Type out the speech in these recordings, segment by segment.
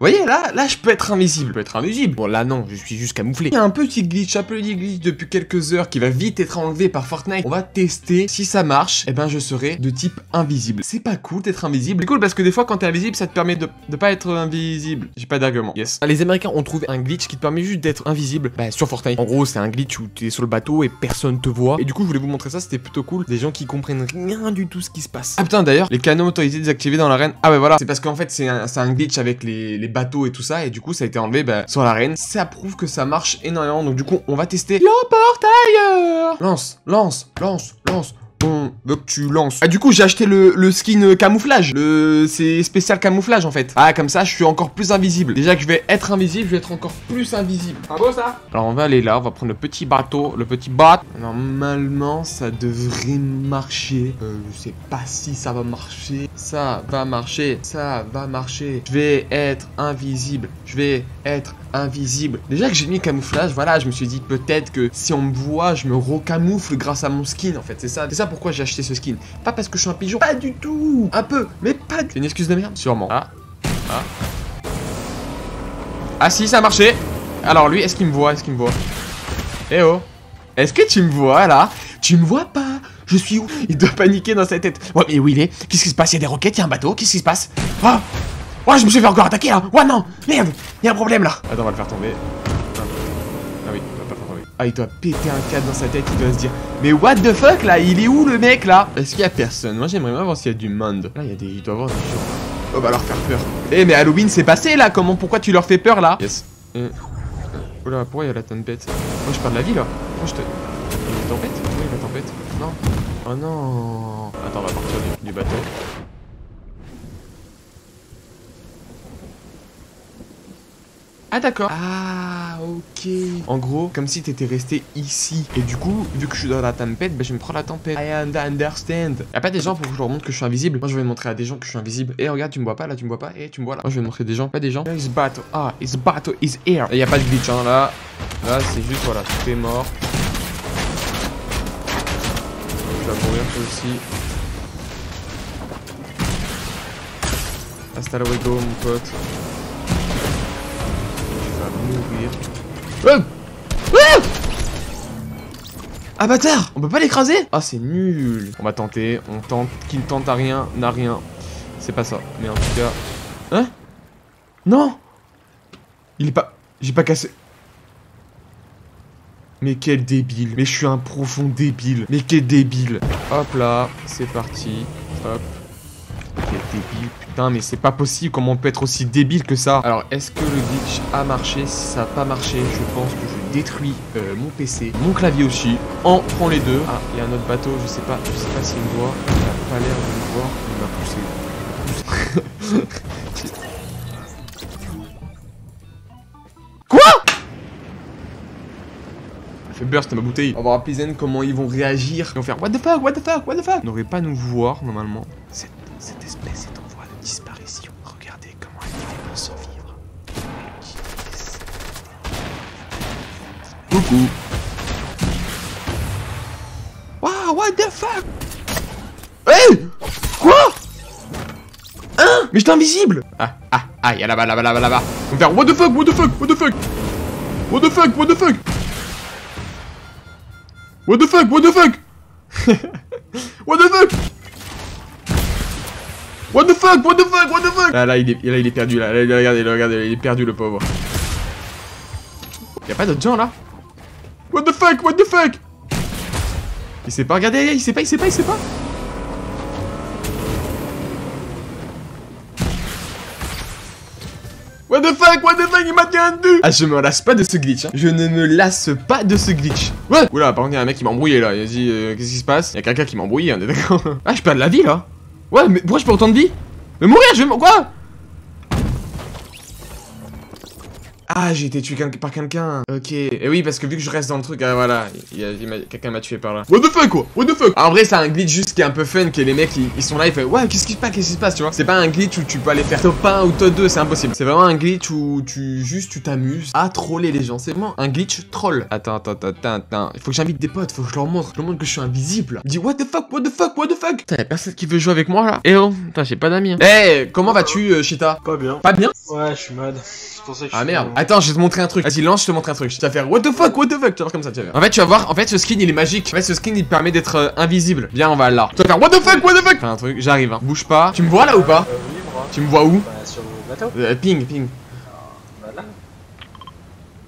Vous voyez, là, là, je peux être invisible. Je peux être invisible. Bon, là, non, je suis juste camouflé. Il y a un petit glitch, un petit glitch depuis quelques heures qui va vite être enlevé par Fortnite. On va tester. Si ça marche, eh ben, je serai de type invisible. C'est pas cool d'être invisible. C'est cool parce que des fois, quand t'es invisible, ça te permet de, de pas être invisible. J'ai pas d'argument. Yes. Les Américains ont trouvé un glitch qui te permet juste d'être invisible bah, sur Fortnite. En gros, c'est un glitch où t'es sur le bateau et personne te voit. Et du coup, je voulais vous montrer ça. C'était plutôt cool. Des gens qui comprennent rien du tout ce qui se passe. Ah putain, d'ailleurs, les canaux motorisés désactivés dans l'arène. Ah ouais, voilà. C'est parce qu'en fait, c'est un, un, glitch avec les, les bateaux et tout ça et du coup ça a été enlevé bah, sur l'arène. Ça prouve que ça marche énormément, donc du coup on va tester l'emportailleur Lance, lance, lance, lance que tu lances. Ah du coup j'ai acheté le, le, skin camouflage. Le c'est spécial camouflage en fait. Ah comme ça je suis encore plus invisible. Déjà que je vais être invisible, je vais être encore plus invisible. Pas beau ça? Alors on va aller là, on va prendre le petit bateau, le petit bateau. Normalement ça devrait marcher. Euh, je sais pas si ça va marcher. Ça va marcher, ça va marcher. Je vais être invisible. Je vais être invisible. Déjà que j'ai mis camouflage, voilà, je me suis dit peut-être que si on me voit, je me recamoufle grâce à mon skin en fait. C'est ça, c'est ça pourquoi j'ai acheté ce skin. Pas parce que je suis un pigeon, pas du tout. Un peu, mais pas du tout. C'est une excuse de merde Sûrement. Ah, ah. Ah si, ça a marché. Alors lui, est-ce qu'il me voit? Est-ce qu'il me voit? Eh oh Est-ce que tu me vois là? Tu me vois pas je suis où? Il doit paniquer dans sa tête. Ouais, mais où il est? Qu'est-ce qui se passe? Il y a des roquettes, il y a un bateau, qu'est-ce qui se passe? Oh Oh, je me suis fait encore attaquer là Oh non Merde Il y a un problème là Attends, on va le faire tomber. Ah oui, il va pas faire tomber. Ah, il doit péter un cadre dans sa tête, il doit se dire Mais what the fuck là? Il est où le mec là? Est-ce qu'il y a personne? Moi j'aimerais bien voir s'il y a du monde. Là, il y a des. Il doit y avoir des gens. Oh, bah leur faire peur. Eh, mais Halloween c'est passé là Comment Pourquoi tu leur fais peur là? Yes. Euh... Oula, pourquoi il y a la tempête? Moi je perds de la vie là. Moi je te. Il y a une tempête? Oui, la tempête? Non. Oh non Attends, on va partir du, du bateau. Ah d'accord. Ah ok. En gros, comme si t'étais resté ici. Et du coup, vu que je suis dans la tempête, bah, je me prends la tempête. I understand. Y'a pas des gens pour que je leur montre que je suis invisible. Moi je vais montrer à des gens que je suis invisible. Et regarde, tu me vois pas là, tu me vois pas. Et tu me vois là. Moi je vais montrer des gens. Pas des gens. Is battle. Ah, is battle is here. Et y a pas de glitch hein là. Là c'est juste voilà, tout est mort. Tu vas mourir toi aussi. Hasta luego mon pote mourir. Ah, ah ah bâtard On peut pas l'écraser? Ah c'est nul. On va tenter, on tente, qui ne tente à rien n'a rien. C'est pas ça, mais en tout cas... Hein? Non. Il est pas... J'ai pas cassé... Mais quel débile. Mais je suis un profond débile. Mais quel débile. Hop là, c'est parti. Hop. Quel débile, Putain, mais c'est pas possible, comment on peut être aussi débile que ça? Alors, est-ce que le glitch a marché? Si ça a pas marché, je pense que je détruis euh, mon PC, mon clavier aussi. En prend les deux. Ah, il y a un autre bateau, je sais pas, je sais pas s'il me voit. Il a pas l'air de me voir. Il m'a poussé. Quoi? Fait burst ma bouteille. On va voir Pizen comment ils vont réagir. Ils vont faire What the fuck, what the fuck, what the fuck? Ils n'auraient pas nous voir normalement. Cette espèce est en voie de disparition. Regardez comment elle vivre sans vivre. Coucou. Wow, what the fuck? Hey! Quoi? Hein? Mais j'étais invisible! Ah, ah, ah, y'a là-bas, là-bas, là-bas, là-bas. On va faire What the fuck, what the fuck, what the fuck? What the fuck, what the fuck? What the fuck, what the fuck? What the fuck? What the fuck What the fuck What the fuck? Là, là, il est, là, il est perdu, là. là regardez, regardez, il est perdu, le pauvre. Y'a pas d'autres gens, là? What the fuck What the fuck? Il sait pas, regardez, il sait pas, il sait pas, il sait pas? What the fuck, what the fuck, il m'a dessus Ah, je me lasse pas de ce glitch, hein. Je ne me lasse pas de ce glitch. Ouais Oula, par contre, il y a un mec qui m'a embrouillé, là. Il a dit, euh, qu'est-ce qui se passe? Il y a quelqu'un qui m'a embrouillé, on est d'accord Ah, je perds de la vie, là Ouais, mais pourquoi je perds autant de vie Mais mourir, je vais... Quoi? Ah, j'ai été tué par quelqu'un. Ok. Et oui, parce que vu que je reste dans le truc, ah, voilà, il y a- il m'a- quelqu'un m'a tué par là. What the fuck, quoi? What the fuck? En vrai, c'est un glitch juste qui est un peu fun, que les mecs, ils, ils sont là, ils font Ouais, qu'est-ce qui se passe Qu'est-ce qui se passe, tu vois? C'est pas un glitch où tu peux aller faire top 1 ou top 2, c'est impossible. C'est vraiment un glitch où tu juste tu t'amuses à troller les gens. C'est vraiment un glitch troll. Attends, attends, attends, attends, attends. Il faut que j'invite des potes, faut que je leur montre. Je leur montre que je suis invisible. Disent What the fuck, what the fuck, what the fuck? Putain, y'a personne qui veut jouer avec moi là. Eh oh, putain, j'ai pas d'amis. Eh, comment vas-tu, euh, Chita? Pas bien. Pas bien? Ouais, je suis mad. C'est pour ça que je Ah suis merde. Attends, je vais te montrer un truc. Vas-y, lance, je te montre un truc. Tu vas faire what the fuck, what the fuck. Tu vas voir comme ça, tu vas voir. En fait, tu vas voir. En fait, ce skin il est magique. En fait, ce skin il te permet d'être euh, invisible. Viens, on va là. Tu vas faire what the fuck, what the fuck. Fais un truc, j'arrive. Hein. Bouge pas. Tu me vois là ou pas? Euh, oui, moi. Tu me vois où? Bah, sur le bateau. Euh, Ping, ping.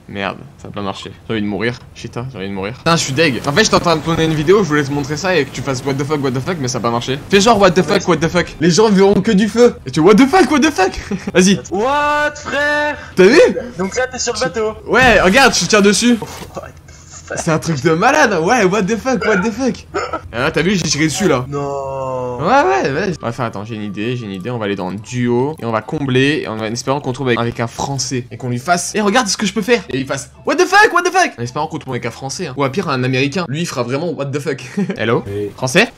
Merde, ça va pas marcher. J'ai envie de mourir. Hein, j'ai envie de mourir. Putain, je suis deg. En fait, j'étais en train de tourner une vidéo, je voulais te montrer ça et que tu fasses what the fuck, what the fuck, mais ça a pas marché. Fais genre what the fuck, what the fuck. Les gens verront que du feu. Et tu what the fuck, what the fuck. Vas-y. What, frère? T'as vu? Donc là, t'es sur le bateau. Ouais, regarde, je tire dessus. C'est un truc de malade. Ouais, what the fuck, what the fuck. Ah, t'as vu, j'ai tiré dessus là. Non. Ouais, ouais, ouais. Faire, attends, j'ai une idée, j'ai une idée. On va aller dans le duo et on va combler et on va en espérant qu'on trouve avec, avec un français et qu'on lui fasse. Et regarde ce que je peux faire. Et il fasse What the fuck, what the fuck. En espérant qu'on trouve avec un français. hein. Ou à pire, un américain. Lui, il fera vraiment What the fuck. Hello? Français?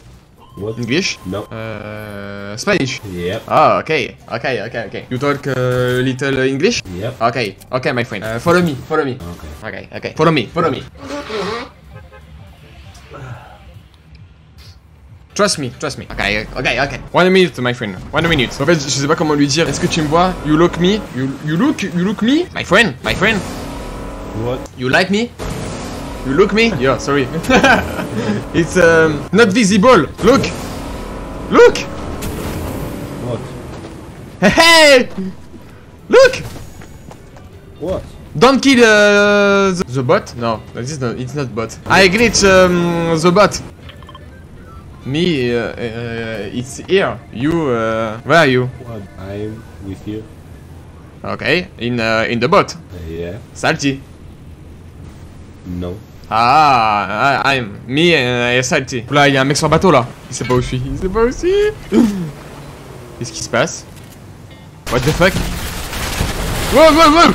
What? English? No. Euh. Spanish. Yep. Ah, ok, ok, ok, ok. You talk uh, little English? Yep. Ok, ok, my friend. Uh, follow me, follow me. Okay. Ok, ok. Follow me, follow me. Trust me, trust me. Ok, ok, ok. One minute, my friend. One minute. En fait, je sais pas comment lui dire. Est-ce que tu me vois? You look me? You, you look? You look me? My friend, my friend. What? You like me? You look me? Yeah, sorry. It's um, not visible. Look. Look. What? Hey. Look. What? Don't kill uh, the, the bot. No, this is not, it's not bot. I glitch um, the bot. Me, uh, uh, it's here. You, uh, where are you? What? I'm with you. Okay, in uh, in the bot. Yeah. Salty. No. Ah, I'm me uh, Salty. Là, il y a un mec sur bateau là. Il sait pas où je suis. Il sait pas où je suis. Qu'est-ce qui se passe? What the fuck? Wow, wow, wow!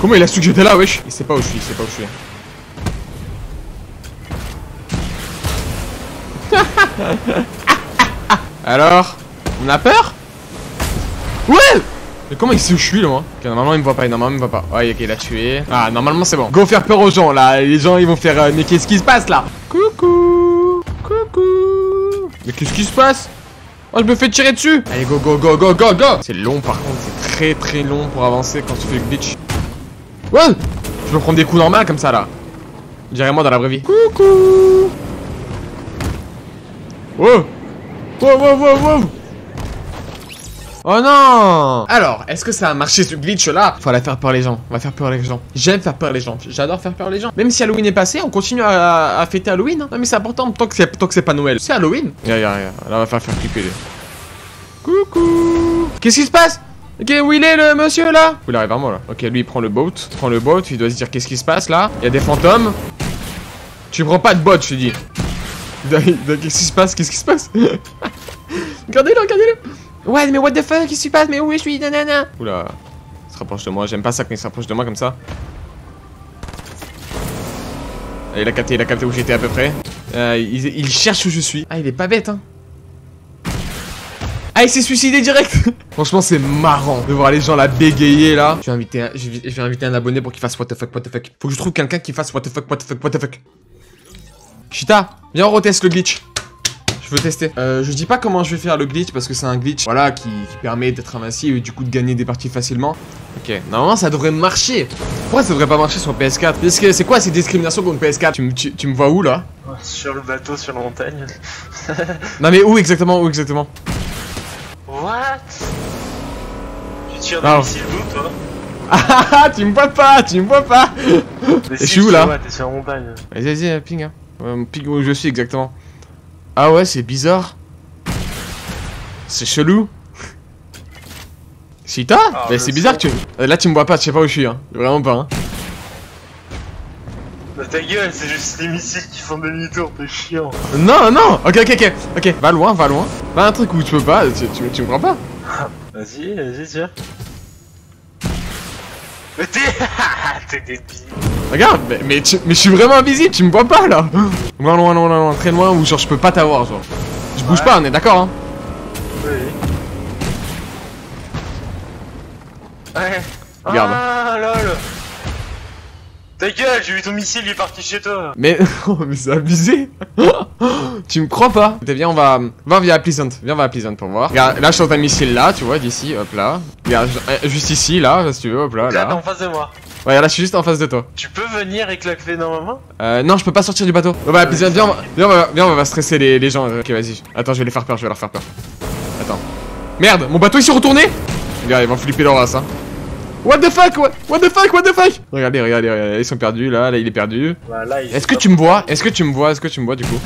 Comment il a su que j'étais là, wesh? Il sait pas où je suis, il sait pas où je suis. Alors On a peur? Ouais Mais comment il sait où je suis là moi Ok normalement il me voit pas, normalement il me voit pas. Ouais ok il a tué. Ah normalement c'est bon. Go faire peur aux gens là, les gens ils vont faire euh, mais qu'est-ce qui se passe là Coucou Coucou Mais qu'est-ce qui se passe Oh je me fais tirer dessus Allez go go go go go go C'est long par contre, c'est très très long pour avancer quand tu fais le glitch. Ouais Je me prends des coups normaux comme ça là. Je dirais moi dans la vraie vie. Coucou Wow Wow wow wow wow Oh non Alors, est-ce que ça a marché ce glitch là Faut la faire peur les gens, on va faire peur les gens. J'aime faire peur les gens, j'adore faire peur les gens. Même si Halloween est passé, on continue à, à fêter Halloween. hein. Non mais c'est important tant que c'est pas Noël. C'est Halloween. Ya ya ya, là on va faire faire flipper les. Coucou Qu'est-ce qui se passe? Ok, où il est le monsieur là? Il arrive à moi là? Ok, lui il prend le boat, il prend le boat, il doit se dire qu'est-ce qui se passe là? Il y a des fantômes. Tu prends pas de boat, je te dis. Qu'est-ce qui se passe? Qu'est-ce qui se passe? Regardez-le, regardez-le Ouais, mais what the fuck, qu'est-ce qui se passe? Mais où je suis? Nanana Oula, il se rapproche de moi, j'aime pas ça quand il se rapproche de moi comme ça. Ah, Il a capté, il a capté où j'étais à peu près. Euh, il, il cherche où je suis. Ah, il est pas bête, hein. Ah, il s'est suicidé direct Franchement, c'est marrant de voir les gens la bégayer, là. Je vais inviter un, je vais, je vais inviter un abonné pour qu'il fasse what the fuck, what the fuck. Faut que je trouve quelqu'un qui fasse what the fuck, what the fuck, what the fuck. Chita, viens on reteste le glitch. Je veux tester. Euh, je dis pas comment je vais faire le glitch parce que c'est un glitch, voilà, qui, qui permet d'être invincible et du coup de gagner des parties facilement. Ok, normalement ça devrait marcher. Pourquoi ça devrait pas marcher sur PS4 Parce que c'est quoi ces discriminations contre PS4 tu, me- tu- tu me vois où là? Sur le bateau, sur la montagne. Non mais où exactement Où exactement? What? Tu tires Ah. des missiles d'où, toi? Ah ah, tu me vois pas, tu me vois pas Mais je si, suis où, là? T'es sur la montagne. Vas-y, vas-y, euh, ping, hein. Ouais, ping où je suis exactement? Ah ouais, c'est bizarre. C'est chelou. Chita Ah, Mais je c'est bizarre que tu... Là, tu me vois pas, tu sais pas où je suis, hein. Vraiment pas, hein. Bah, ta gueule, c'est juste les missiles qui font demi-tour, t'es chiant. Non, non Ok, ok, ok. Ok, va loin, va loin. Va un truc où tu peux pas, tu, tu, tu me crois pas Vas-y, vas-y, tire. Mais t'es. t'es débile. Regarde, mais, mais, tu- mais je suis vraiment invisible, tu me vois pas là Loin, loin, loin, loin, très loin où genre je peux pas t'avoir, genre. Je bouge Ouais. pas, on est d'accord, hein Oui. Ouais. Regarde. Ah lol. Ta gueule, j'ai vu ton missile, il est parti chez toi. Mais, oh, mais c'est abusé Tu me crois pas T'es bien, on va... Va, viens à Pleasant, viens, va à Pleasant pour voir. Regarde, là je suis un missile là, tu vois, d'ici, hop là. Regarde, euh, juste ici, là, si tu veux, hop là, Là, t'es en là. face de moi. Ouais, là je suis juste en face de toi. Tu peux venir et claquer normalement? Euh, non, je peux pas sortir du bateau. Va à Pleasant, viens, on va, viens, va, viens, on va stresser les, les gens. Ok, vas-y. Attends, je vais les faire peur, je vais leur faire peur. Attends. Merde, mon bateau il s'est retourné Regarde, ils vont flipper leur race, hein. What the fuck What, what the fuck What the fuck Regardez, regardez, regardez, ils sont perdus, là, là il est perdu. Bah Est-ce que tu me vois? Est-ce que tu me vois? Est-ce que tu me vois du coup?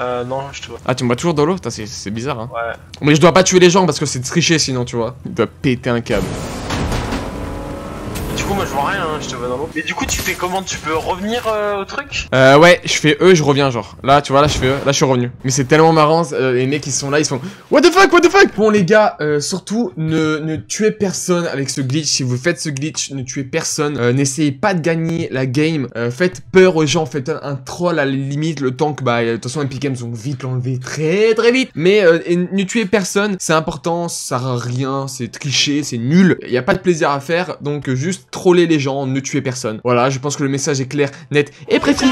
Euh, non, je te vois. Ah, tu me vois toujours dans l'eau? C'est bizarre, hein. Ouais. Mais je dois pas tuer les gens parce que c'est tricher sinon, tu vois. Il doit péter un câble. Du coup, moi je vois rien, hein, je te vois dans l'eau. Mais du coup, tu fais comment? Tu peux revenir euh, au truc? Euh, ouais, je fais eux, je reviens, genre. Là, tu vois, là, je fais eux, là, je suis revenu. Mais c'est tellement marrant, euh, les mecs, ils sont là, ils sont. What the fuck, what the fuck? Bon, les gars, euh, surtout, ne, ne tuez personne avec ce glitch. Si vous faites ce glitch, ne tuez personne. Euh, N'essayez pas de gagner la game. Euh, faites peur aux gens, faites un, troll à la limite, le temps que, bah, de toute façon, Epic Games vont vite l'enlever très très vite. Mais euh, et ne tuez personne, c'est important, ça sert à rien, c'est tricher, c'est nul. Il y a pas de plaisir à faire, donc euh, troller les gens, ne tuez personne. Voilà, je pense que le message est clair, net et précis.